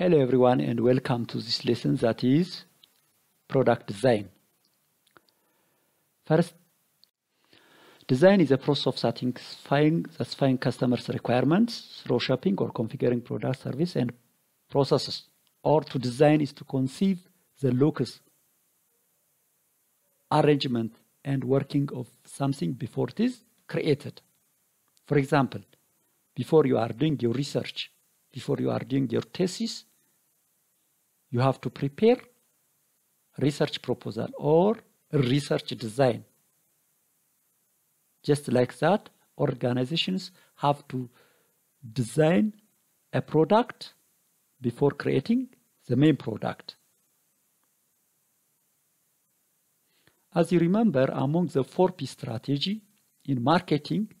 Hello everyone and welcome to this lesson that is product design. First, design is a process of satisfying, satisfying customers' requirements through shopping or configuring product, service and processes. Or to design is to conceive the locus, arrangement and working of something before it is created. For example, before you are doing your research, before you are doing your thesis, you have to prepare research proposal or research design. Just like that, organizations have to design a product before creating the main product. As you remember, among the 4P strategy in marketing,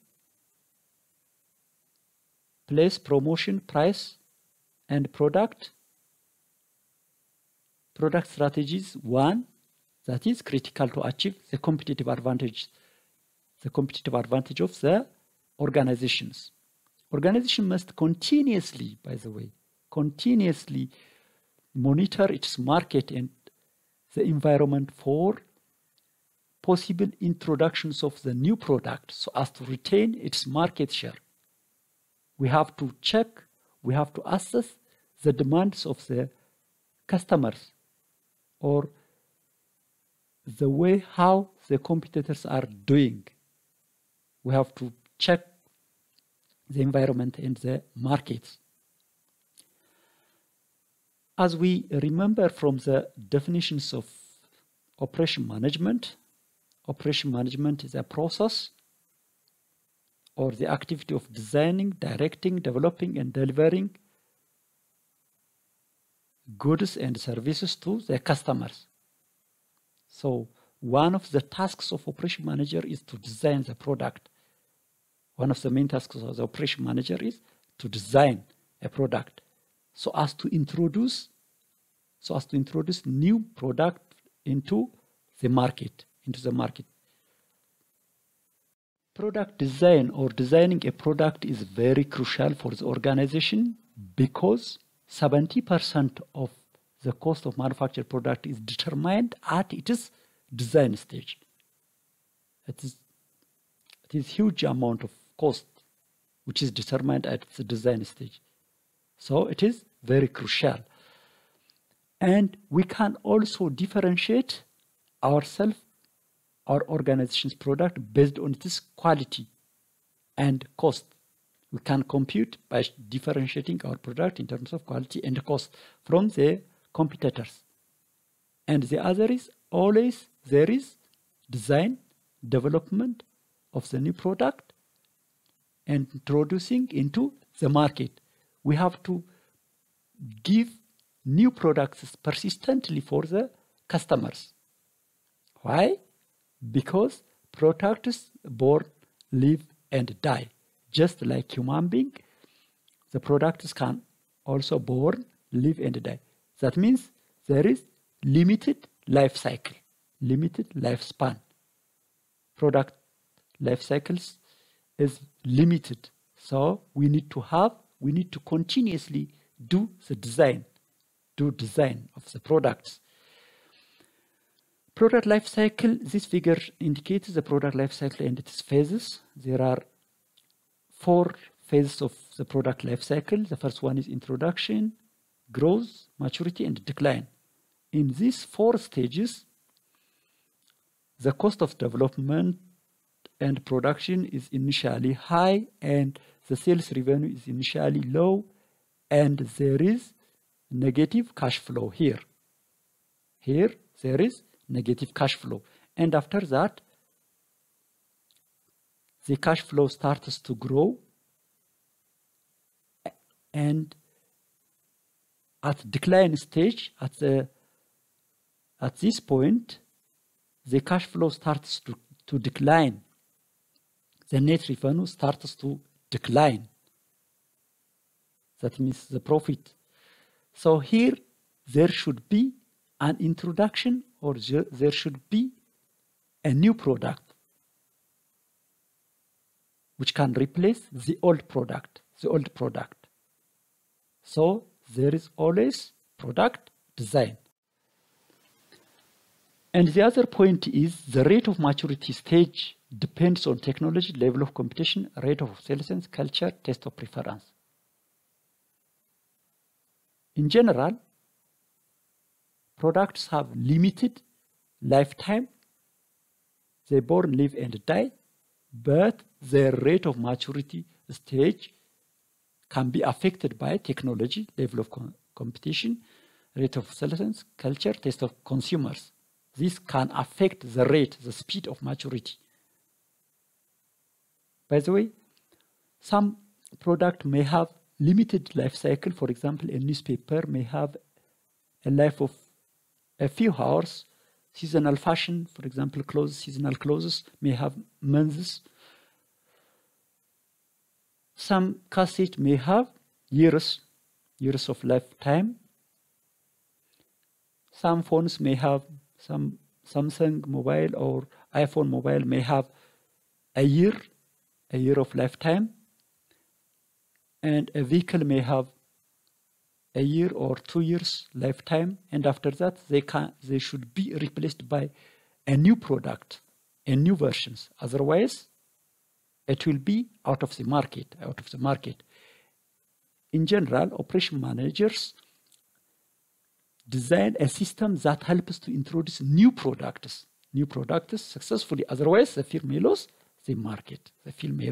place, promotion, price, and product. Product strategies. One that is critical to achieve the competitive advantage, the competitive advantage of the organizations. Organization must continuously, by the way, continuously monitor its market and the environment for possible introductions of the new product so as to retain its market share. We have to check, we have to assess the demands of the customers or the way how the competitors are doing. We have to check the environment and the markets. As we remember from the definitions of operation management, operation management is a process or the activity of designing, directing, developing, and delivering goods and services to the customers. So one of the tasks of operation manager is to design the product. One of the main tasks of the operation manager is to design a product so as to introduce so as to introduce new product into the market into the market Product design or designing a product is very crucial for the organization because 70% of the cost of manufactured product is determined at its design stage. It is, it is huge amount of cost which is determined at the design stage. So it is very crucial. And we can also differentiate ourselves our organization's product based on its quality and cost. We can compute by differentiating our product in terms of quality and cost from the competitors. And the other is always there is design, development of the new product and introducing into the market. We have to give new products persistently for the customers. Why? because products born, live, and die. Just like human being, the products can also born, live, and die. That means there is limited life cycle, limited lifespan. Product life cycles is limited. So we need to have, we need to continuously do the design, do design of the products Product life cycle, this figure indicates the product life cycle and its phases. There are four phases of the product life cycle. The first one is introduction, growth, maturity, and decline. In these four stages, the cost of development and production is initially high and the sales revenue is initially low and there is negative cash flow here. Here there is negative cash flow. And after that, the cash flow starts to grow and at decline stage at the at this point the cash flow starts to, to decline. The net revenue starts to decline. That means the profit. So here there should be an introduction or there should be a new product which can replace the old product, the old product. So there is always product design. And the other point is the rate of maturity stage depends on technology, level of competition, rate of obsolescence, culture, taste of preference. In general, products have limited lifetime. They born, live, and die, but their rate of maturity stage can be affected by technology, level of com competition, rate of obsolescence, culture, taste of consumers. This can affect the rate, the speed of maturity. By the way, some product may have limited life cycle. For example, a newspaper may have a life of a few hours. Seasonal fashion, for example, clothes, seasonal clothes may have months. Some cassette may have years, years of lifetime. Some phones may have some Samsung mobile or iPhone mobile may have a year, a year of lifetime, and a vehicle may have a year or two years lifetime, and after that they can they should be replaced by a new product, a new versions. Otherwise, it will be out of the market, out of the market. In general, operation managers design a system that helps to introduce new products, new products successfully. Otherwise, the firm may lose the market. The firm may,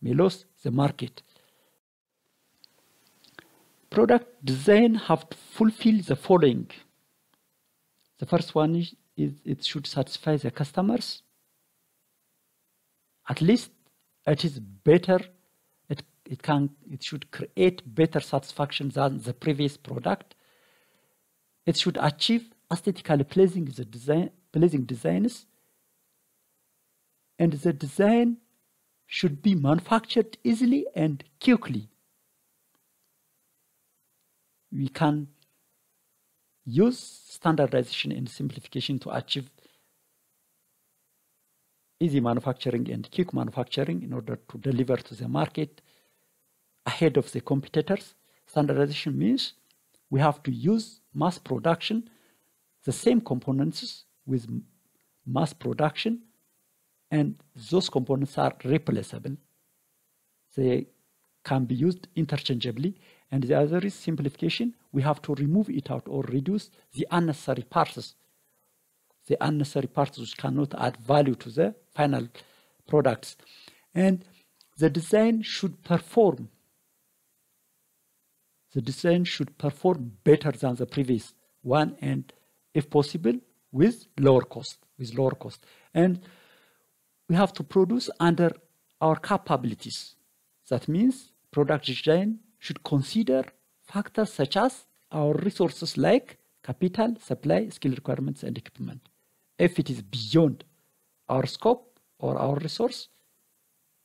may lose the market. Product design have to fulfill the following. The first one is, is it should satisfy the customers. At least it is better. It, it can it should create better satisfaction than the previous product it should achieve aesthetically pleasing the design, pleasing designs, and the design should be manufactured easily and quickly. We can use standardization and simplification to achieve easy manufacturing and quick manufacturing in order to deliver to the market ahead of the competitors. Standardization means we have to use mass production, the same components with mass production, and those components are replaceable. They can be used interchangeably. And the other is simplification. We have to remove it out or reduce the unnecessary parts, the unnecessary parts which cannot add value to the final products. And the design should perform the design should perform better than the previous one and if possible with lower cost with lower cost and we have to produce under our capabilities that means product design should consider factors such as our resources like capital supply skill requirements and equipment if it is beyond our scope or our resource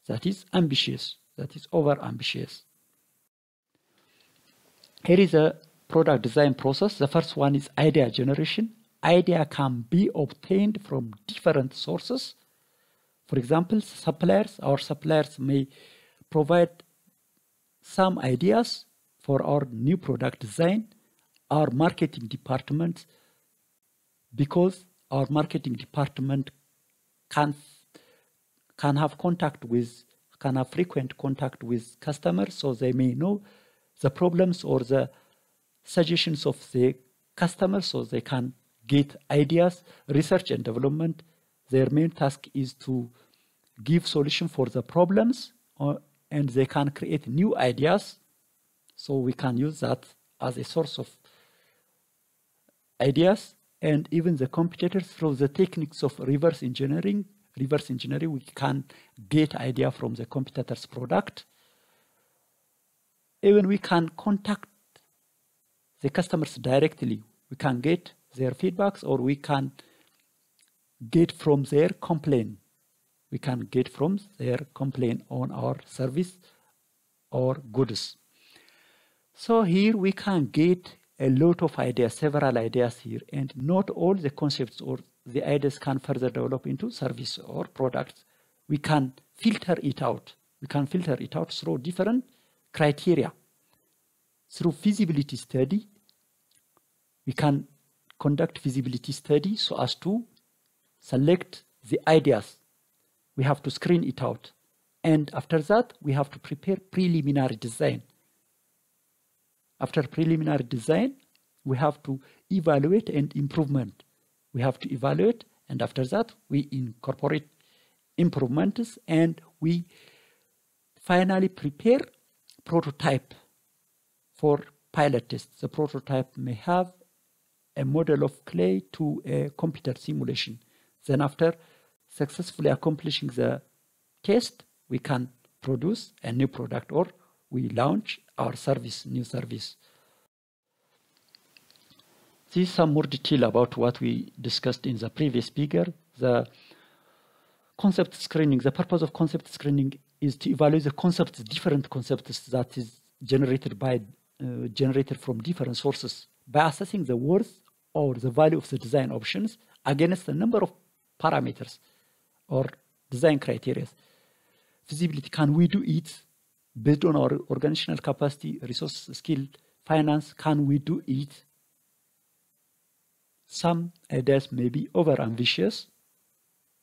that is ambitious that is over ambitious here is a product design process. The first one is idea generation. Idea can be obtained from different sources. For example, suppliers, our suppliers may provide some ideas for our new product design. Our marketing department, because our marketing department can can have contact with can have frequent contact with customers so they may know the problems or the suggestions of the customers so they can get ideas, research and development. Their main task is to give solution for the problems or, uh, and they can create new ideas. So we can use that as a source of ideas and even the competitors through the techniques of reverse engineering. Reverse engineering, we can get idea from the competitor's product even we can contact the customers directly. We can get their feedbacks or we can get from their complaint. We can get from their complaint on our service or goods. So here we can get a lot of ideas, several ideas here, and not all the concepts or the ideas can further develop into service or products. We can filter it out. We can filter it out through different criteria. through feasibility study, we can conduct feasibility study so as to select the ideas. We have to screen it out. And after that, we have to prepare preliminary design. After preliminary design, we have to evaluate and improvement. We have to evaluate, and after that, we incorporate improvements and we finally prepare prototype for pilot test. The prototype may have a model of clay to a computer simulation. Then after successfully accomplishing the test, we can produce a new product or we launch our service, new service. This is some more detail about what we discussed in the previous speaker. The concept screening, the purpose of concept screening is to evaluate the concepts, different concepts that is generated by uh, generated from different sources by assessing the worth or the value of the design options against a number of parameters or design criteria. Feasibility, can we do it based on our organizational capacity, resource, skill, finance? Can we do it? Some ideas may be over ambitious,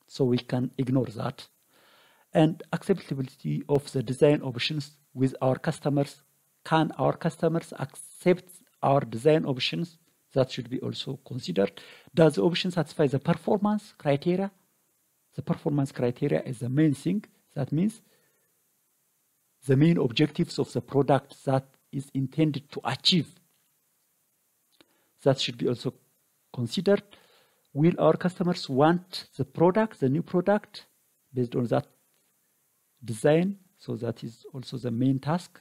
so we can ignore that. And acceptability of the design options with our customers. Can our customers accept our design options? That should be also considered. Does the option satisfy the performance criteria? The performance criteria is the main thing. That means the main objectives of the product that is intended to achieve. That should be also considered. Will our customers want the product, the new product, based on that design? So that is also the main task.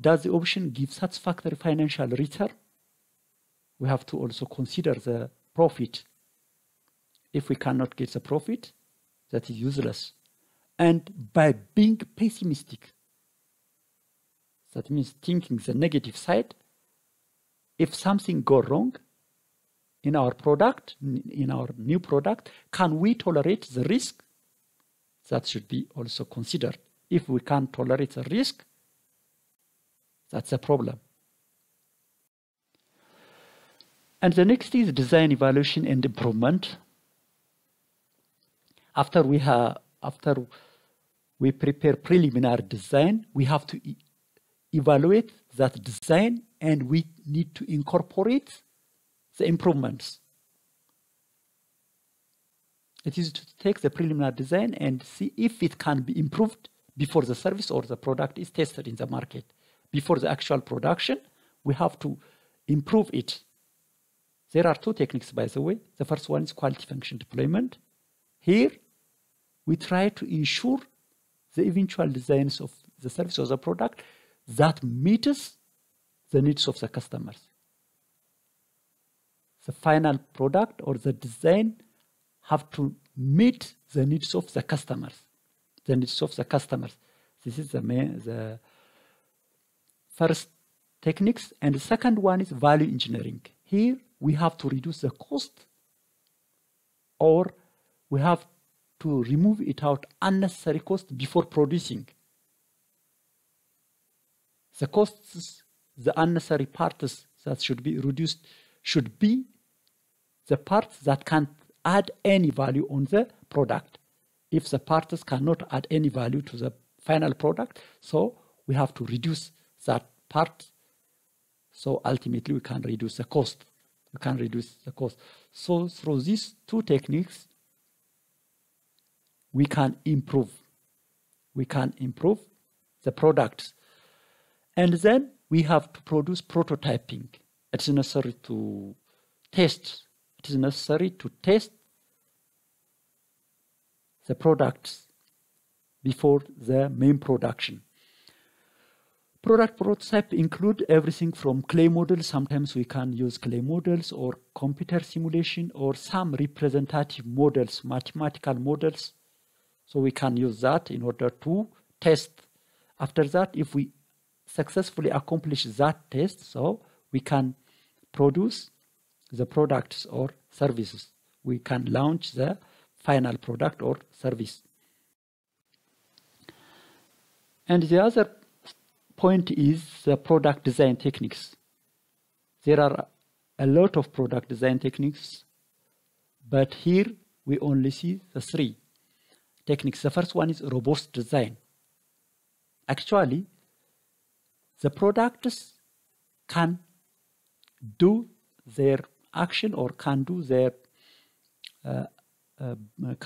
Does the option give satisfactory financial return? We have to also consider the profit. If we cannot get the profit, that is useless. And by being pessimistic, that means thinking the negative side, if something go wrong in our product, in our new product, can we tolerate the risk? That should be also considered. If we can't tolerate the risk, that's a problem. And the next is design evaluation and improvement. After we have, after we prepare preliminary design, we have to e evaluate that design and we need to incorporate the improvements. It is to take the preliminary design and see if it can be improved before the service or the product is tested in the market. Before the actual production, we have to improve it. There are two techniques, by the way. The first one is quality function deployment. Here, we try to ensure the eventual designs of the service or the product that meets the needs of the customers. The final product or the design have to meet the needs of the customers. The needs of the customers. This is the main, the first techniques. And the second one is value engineering. Here we have to reduce the cost or we have to remove it out unnecessary cost before producing. The costs, the unnecessary parts that should be reduced should be the parts that can't add any value on the product. If the parts cannot add any value to the final product, so we have to reduce that part. So ultimately we can reduce the cost. We can reduce the cost. So through these two techniques, we can improve. We can improve the products. And then we have to produce prototyping. It's necessary to test. It is necessary to test the products before the main production. Product prototype include everything from clay models. Sometimes we can use clay models or computer simulation or some representative models, mathematical models so we can use that in order to test. After that, if we successfully accomplish that test, so we can produce the products or services. We can launch the final product or service. And the other point is the product design techniques. There are a lot of product design techniques, but here we only see the three techniques. The first one is robust design. Actually, the products can do their action or can do their uh, uh,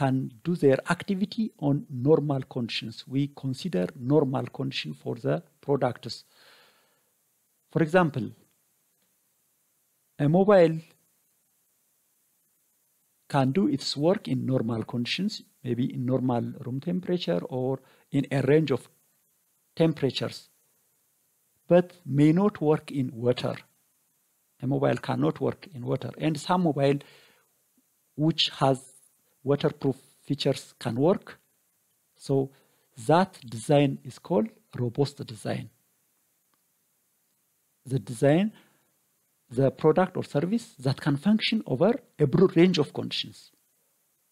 can do their activity on normal conditions. We consider normal condition for the products. For example, a mobile can do its work in normal conditions, maybe in normal room temperature or in a range of temperatures, but may not work in water. A mobile cannot work in water, and some mobile which has waterproof features can work. So that design is called robust design. The design, the product or service that can function over a broad range of conditions.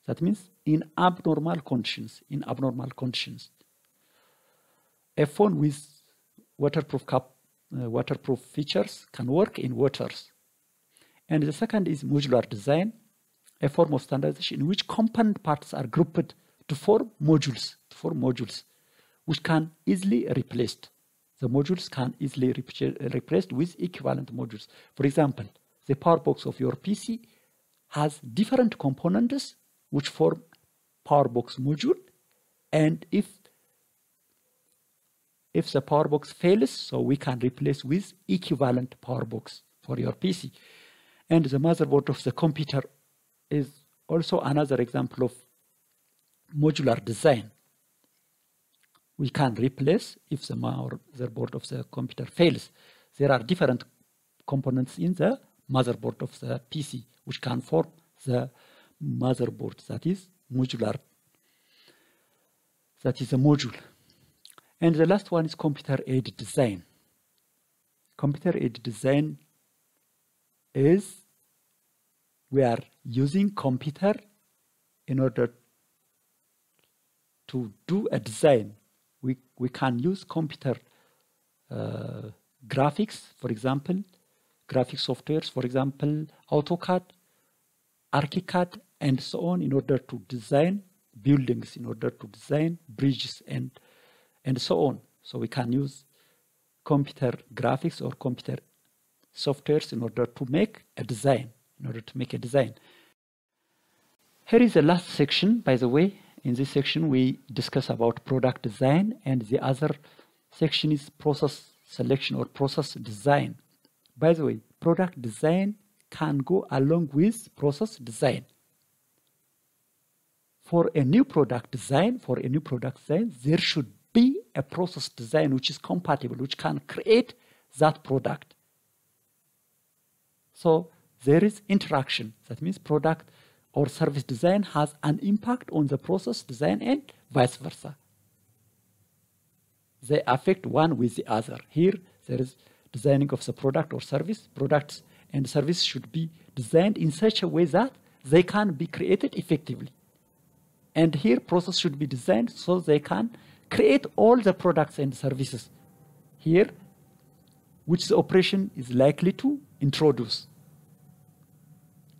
That means in abnormal conditions, in abnormal conditions. A phone with waterproof cap, uh, waterproof features can work in waters. And the second is modular design, a form of standardization in which component parts are grouped to form modules, to form modules, which can easily replaced. The modules can easily replaced with equivalent modules. For example, the power box of your PC has different components which form power box module, and if if the power box fails, so we can replace with equivalent power box for your PC. And the motherboard of the computer is also another example of modular design. We can replace if the motherboard of the computer fails. There are different components in the motherboard of the PC which can form the motherboard that is modular. That is a module. And the last one is computer aided design. Computer aided design is we are using computer in order to do a design. We, we can use computer uh, graphics, for example, graphic softwares, for example, AutoCAD, ArchiCAD, and so on in order to design buildings, in order to design bridges and, and so on. So we can use computer graphics or computer softwares in order to make a design in order to make a design. Here is the last section, by the way. In this section, we discuss about product design and the other section is process selection or process design. By the way, product design can go along with process design. For a new product design, for a new product design, there should be a process design which is compatible, which can create that product. So there is interaction. That means product or service design has an impact on the process design and vice versa. They affect one with the other. Here, there is designing of the product or service. Products and service should be designed in such a way that they can be created effectively. And here, process should be designed so they can create all the products and services here, which the operation is likely to introduce.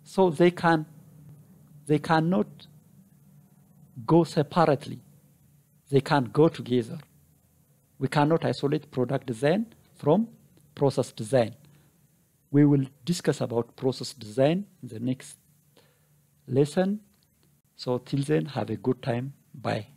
So they can they cannot go separately. They can't go together. We cannot isolate product design from process design. We will discuss about process design in the next lesson. So till then, have a good time. Bye.